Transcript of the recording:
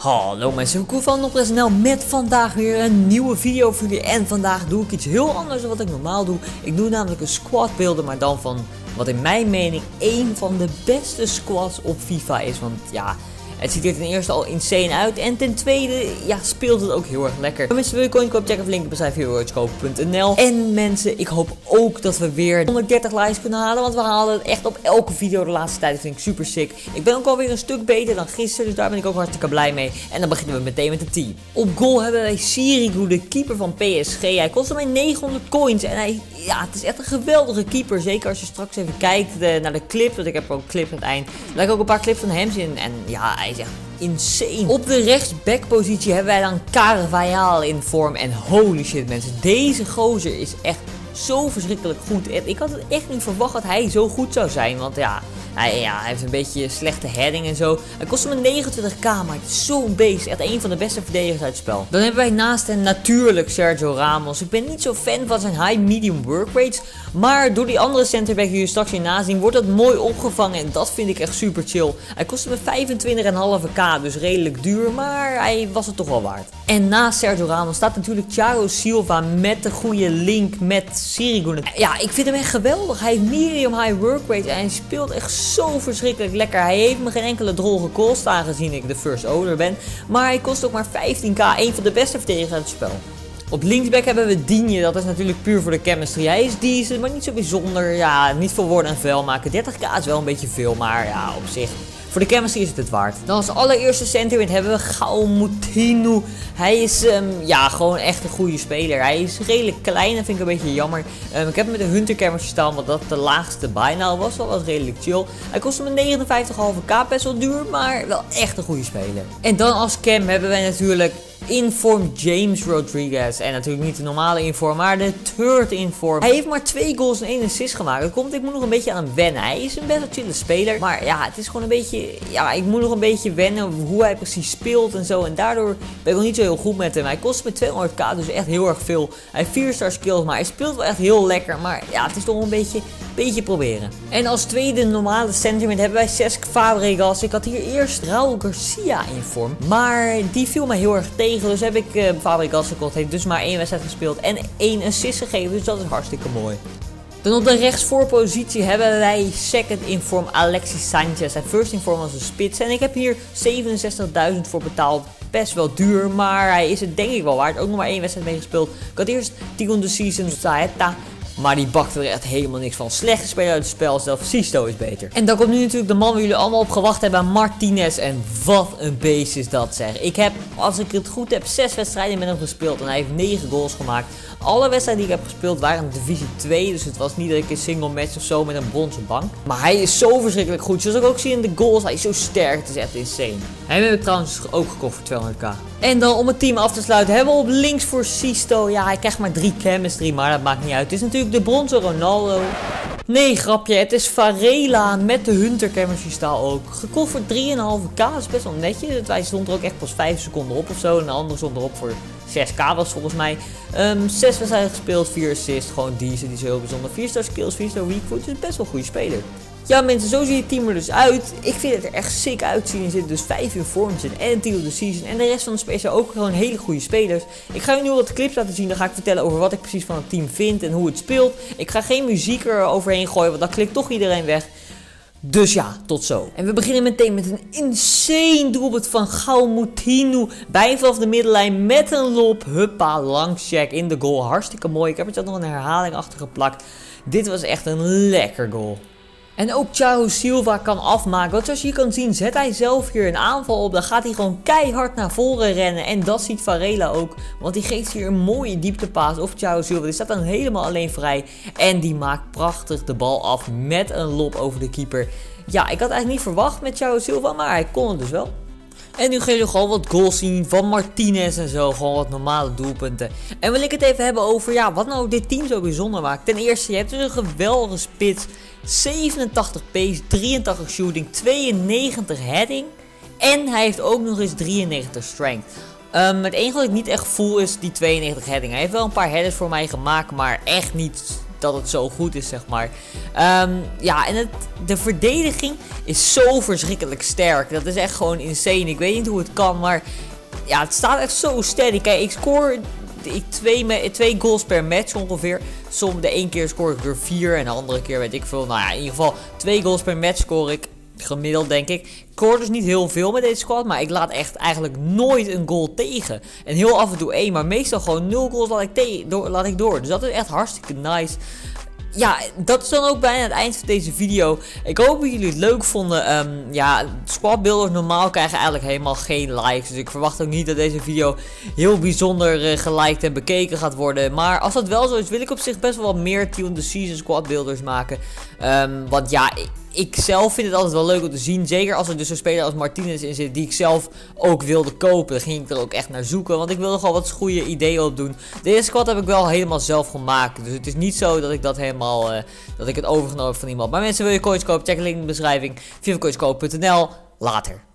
Hallo mensen, Koen van Op.nl met vandaag weer een nieuwe video voor jullie. En vandaag doe ik iets heel anders dan wat ik normaal doe. Ik doe namelijk een squad beelden, maar dan van wat in mijn mening één van de beste squads op FIFA is. Want ja, het ziet er ten eerste al insane uit. En ten tweede, ja, speelt het ook heel erg lekker. Mensen, wil je coin kopen? Check even link in de beschrijving En mensen, ik hoop ook dat we weer 130 likes kunnen halen. Want we halen het echt op elke video de laatste tijd. Dat vind ik super sick. Ik ben ook alweer een stuk beter dan gisteren. Dus daar ben ik ook hartstikke blij mee. En dan beginnen we meteen met het team. Op goal hebben wij Sirigu, de keeper van PSG. Hij kostte mij 900 coins. En hij, ja, het is echt een geweldige keeper. Zeker als je straks even kijkt eh, naar de clip. Want ik heb ook clip aan het eind. Daar ik ook een paar clips van hem zien. En ja, hij is echt insane. Op de rechtsbackpositie hebben wij dan Carvajal in vorm. En holy shit mensen, deze gozer is echt zo verschrikkelijk goed. ik had het echt niet verwacht dat hij zo goed zou zijn. Want ja, hij, ja, heeft een beetje slechte heading en zo. Hij kostte me 29k, maar het is zo'n beest. Echt een van de beste verdedigers uit het spel. Dan hebben wij naast hem natuurlijk Sergio Ramos. Ik ben niet zo fan van zijn high-medium work rates. Maar door die andere centerback die je straks in nazien, wordt dat mooi opgevangen. En dat vind ik echt super chill. Hij kostte me 25,5k, dus redelijk duur. Maar hij was het toch wel waard. En naast Sergio Ramos staat natuurlijk Thiago Silva met de goede link met Sirigu. Ja, ik vind hem echt geweldig. Hij heeft medium high work rate en hij speelt echt zo verschrikkelijk lekker. Hij heeft me geen enkele drol gekost, aangezien ik de first owner ben. Maar hij kost ook maar 15k, een van de beste verdedigers uit het spel. Op linksback hebben we Digne, dat is natuurlijk puur voor de chemistry. Hij is decent, maar niet zo bijzonder. Ja, niet veel woorden en vuil maken. 30k is wel een beetje veel, maar ja, op zich voor de chemistry is het het waard. Dan als allereerste sentiment hebben we Gao Moutinho. Hij is um, ja, gewoon echt een goede speler. Hij is redelijk klein, dat vind ik een beetje jammer. Um, ik heb hem met een Hunter staan, want dat de laagste bijna was. Dat was redelijk chill. Hij kostte me 59,5k, best wel duur, maar wel echt een goede speler. En dan als cam hebben wij natuurlijk inform James Rodriguez. En natuurlijk niet de normale inform, maar de third inform. Hij heeft maar twee goals en één assist gemaakt. Dat komt, ik moet nog een beetje aan wennen. Hij is een best wel chille speler. Maar ja, het is gewoon een beetje, ja, ik moet nog een beetje wennen hoe hij precies speelt en zo. En daardoor ben ik nog niet zo heel goed met hem. Hij kost me 200k, dus echt heel erg veel. Hij heeft 4 star skills, maar hij speelt wel echt heel lekker. Maar ja, het is toch een beetje, proberen. En als tweede normale sentiment hebben wij Cesc Fabregas. Ik had hier eerst Raul Garcia in vorm. Maar die viel me heel erg tegen. Dus heb ik uh, Fabregas gekocht. Heeft dus maar één wedstrijd gespeeld en één assist gegeven. Dus dat is hartstikke mooi. Dan op de rechtsvoorpositie hebben wij second in vorm Alexis Sanchez. En first in vorm als een spits. En ik heb hier 67.000 voor betaald. Best wel duur, maar hij is het denk ik wel waard. Ook nog maar één wedstrijd mee gespeeld. Ik had eerst Tigon de Season Saeta. Maar die bakte er echt helemaal niks van. Slechte speler uit het spel, zelfs Sisto is beter. En dan komt nu natuurlijk de man waar jullie allemaal op gewacht hebben, Martinez. En wat een beest is dat zeg. Ik heb, als ik het goed heb, zes wedstrijden met hem gespeeld. En hij heeft negen goals gemaakt. Alle wedstrijden die ik heb gespeeld waren in divisie 2. Dus het was niet dat ik een single match of zo met een bronzen bank. Maar hij is zo verschrikkelijk goed. Zoals ik ook zie in de goals, hij is zo sterk. Het is echt insane. Hij heb ik trouwens ook gekocht voor 200k. En dan om het team af te sluiten hebben we op links voor Sisto. Ja, hij krijgt maar drie chemistry, maar dat maakt niet uit. Het is natuurlijk de bronzen Ronaldo. Nee, grapje. Het is Varela met de Hunter chemistry staal ook. Gekocht voor 3,5k. Dat is best wel netjes. Wij stond er ook echt pas 5 seconden op of zo. En de andere stond erop voor 6k was volgens mij. Um, 6 wedstrijden gespeeld, 4 assists. Gewoon deze, die is heel bijzonder. 4 star skills, 4 star weak foot. Dus best wel een goede speler. Ja mensen, zo ziet het team er dus uit. Ik vind het er echt sick uitzien. Er zitten dus 5 informs in en team of the season. En de rest van de spelers zijn ook gewoon hele goede spelers. Ik ga je nu wat clips laten zien. Dan ga ik vertellen over wat ik precies van het team vind en hoe het speelt. Ik ga geen muziek er overheen gooien, want dan klikt toch iedereen weg. Dus ja, tot zo. En we beginnen meteen met een insane doelpunt van Gaumutinu. Bij vanaf de middenlijn met een lop. Huppa, langs check in de goal. Hartstikke mooi. Ik heb er zelf nog een herhaling achter geplakt. Dit was echt een lekker goal. En ook Thiago Silva kan afmaken. Want zoals je kan zien zet hij zelf hier een aanval op. Dan gaat hij gewoon keihard naar voren rennen. En dat ziet Varela ook. Want die geeft hier een mooie dieptepaas op Thiago Silva. Die staat dan helemaal alleen vrij. En die maakt prachtig de bal af met een lop over de keeper. Ja, ik had eigenlijk niet verwacht met Thiago Silva. Maar hij kon het dus wel. En nu ga je gewoon wat goals zien van Martinez en zo. Gewoon wat normale doelpunten. En wil ik het even hebben over ja, wat nou dit team zo bijzonder maakt. Ten eerste, je hebt dus een geweldige spits. 87 pace, 83 shooting, 92 heading. En hij heeft ook nog eens 93 strength. Um, het enige wat ik niet echt voel is die 92 heading. Hij heeft wel een paar headers voor mij gemaakt, maar echt niet dat het zo goed is, zeg maar. Ehm, ja, en het, de verdediging is zo verschrikkelijk sterk. Dat is echt gewoon insane. Ik weet niet hoe het kan, maar ja, het staat echt zo steady. Kijk, ik score ik twee, twee goals per match ongeveer. Som, de één keer score ik er vier en de andere keer weet ik veel. Nou ja, in ieder geval twee goals per match score ik gemiddeld denk ik. Ik score dus niet heel veel met deze squad, maar ik laat echt eigenlijk nooit een goal tegen. En heel af en toe één, maar meestal gewoon nul goals laat ik, door, laat ik door. Dus dat is echt hartstikke nice ja, dat is dan ook bijna het eind van deze video. Ik hoop dat jullie het leuk vonden. Um, ja, squadbuilders normaal krijgen eigenlijk helemaal geen likes. Dus ik verwacht ook niet dat deze video heel bijzonder uh, geliked en bekeken gaat worden. Maar als dat wel zo is, wil ik op zich best wel wat meer Team the Season squadbuilders maken. Um, want ja, ik zelf vind het altijd wel leuk om te zien. Zeker als er dus een speler als Martinez in zit die ik zelf ook wilde kopen. Dan ging ik er ook echt naar zoeken. Want ik wilde gewoon wat goede ideeën op doen. Deze squad heb ik wel helemaal zelf gemaakt. Dus het is niet zo dat ik dat helemaal, uh, dat ik het overgenomen heb van iemand. Maar mensen wil je coins kopen, check de link in de beschrijving. vivacoinscoop.nl. Later.